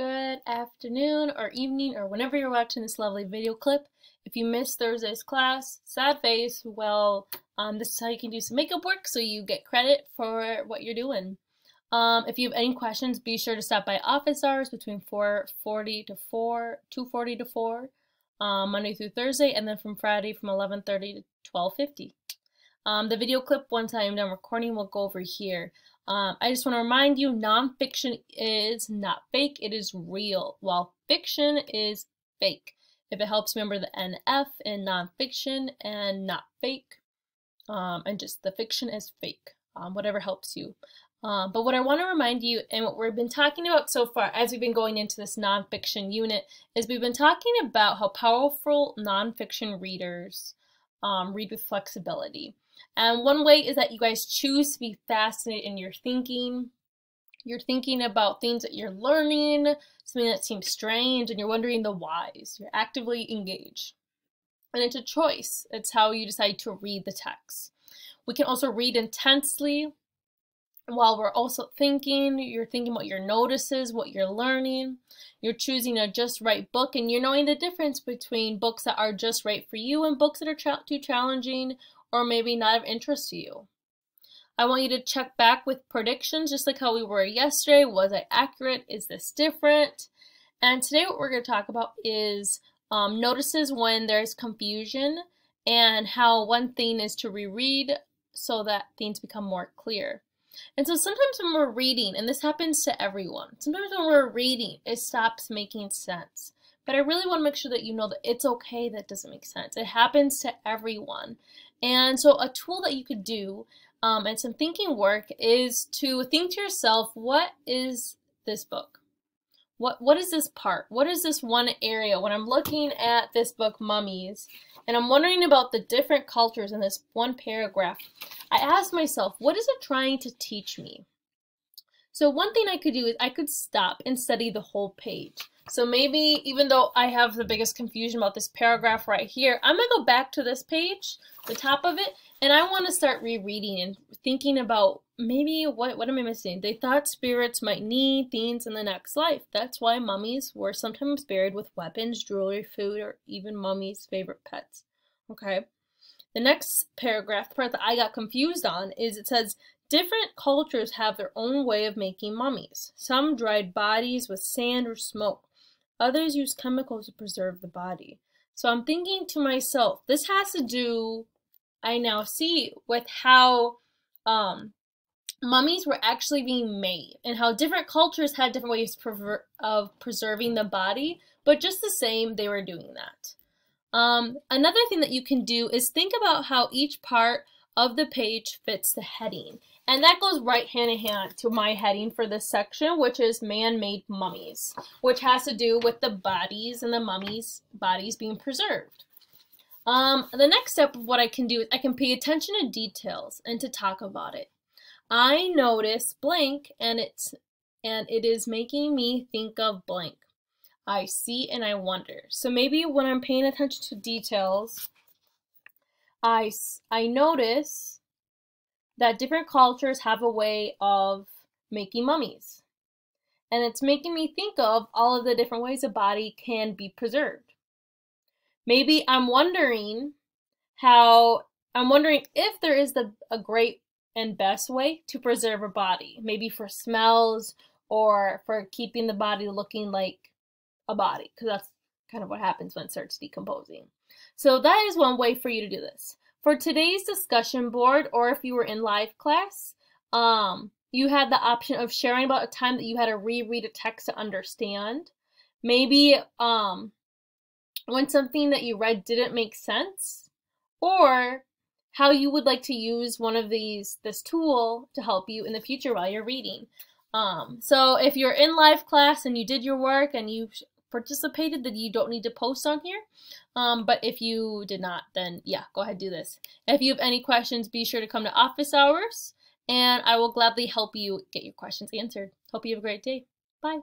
good afternoon or evening or whenever you're watching this lovely video clip. If you missed Thursday's class, sad face, well, um, this is how you can do some makeup work so you get credit for what you're doing. Um, if you have any questions, be sure to stop by office hours between 4.40 to 4, 2.40 to 4, um, Monday through Thursday, and then from Friday from 11.30 to 12.50. Um, the video clip, once I am done recording, will go over here. Um, I just want to remind you, nonfiction is not fake, it is real, while fiction is fake. If it helps remember the NF in nonfiction and not fake, um, and just the fiction is fake, um, whatever helps you. Um, but what I want to remind you, and what we've been talking about so far as we've been going into this nonfiction unit, is we've been talking about how powerful nonfiction readers um, read with flexibility. And one way is that you guys choose to be fascinated in your thinking. You're thinking about things that you're learning, something that seems strange, and you're wondering the whys. You're actively engaged. And it's a choice. It's how you decide to read the text. We can also read intensely while we're also thinking. You're thinking about your notices, what you're learning. You're choosing a just right book, and you're knowing the difference between books that are just right for you and books that are too challenging or maybe not of interest to you. I want you to check back with predictions, just like how we were yesterday. Was I accurate? Is this different? And today, what we're going to talk about is um, notices when there's confusion and how one thing is to reread so that things become more clear. And so sometimes when we're reading, and this happens to everyone, sometimes when we're reading, it stops making sense. But I really want to make sure that you know that it's okay that doesn't make sense. It happens to everyone. And so a tool that you could do um, and some thinking work is to think to yourself, what is this book? What, what is this part? What is this one area? When I'm looking at this book, Mummies, and I'm wondering about the different cultures in this one paragraph, I ask myself, what is it trying to teach me? So one thing I could do is I could stop and study the whole page. So maybe even though I have the biggest confusion about this paragraph right here, I'm going to go back to this page, the top of it, and I want to start rereading and thinking about maybe what, what am I missing? They thought spirits might need things in the next life. That's why mummies were sometimes buried with weapons, jewelry, food, or even mummies' favorite pets. Okay. The next paragraph, the part that I got confused on, is it says, Different cultures have their own way of making mummies. Some dried bodies with sand or smoke. Others use chemicals to preserve the body. So I'm thinking to myself, this has to do, I now see, with how um, mummies were actually being made and how different cultures had different ways of preserving the body, but just the same, they were doing that. Um, another thing that you can do is think about how each part of the page fits the heading. And that goes right hand in hand to my heading for this section, which is man-made mummies, which has to do with the bodies and the mummies' bodies being preserved. Um, the next step of what I can do is I can pay attention to details and to talk about it. I notice blank and it's and it is making me think of blank. I see and I wonder. So maybe when I'm paying attention to details, I, I notice that different cultures have a way of making mummies. And it's making me think of all of the different ways a body can be preserved. Maybe I'm wondering how, I'm wondering if there is the, a great and best way to preserve a body. Maybe for smells or for keeping the body looking like a body, because that's kind of what happens when it starts decomposing. So that is one way for you to do this. For today's discussion board, or if you were in live class, um, you had the option of sharing about a time that you had to reread a text to understand. Maybe um, when something that you read didn't make sense, or how you would like to use one of these this tool to help you in the future while you're reading. Um, so if you're in live class and you did your work and you participated, that you don't need to post on here. Um, but if you did not, then yeah, go ahead do this. If you have any questions, be sure to come to office hours and I will gladly help you get your questions answered. Hope you have a great day. Bye.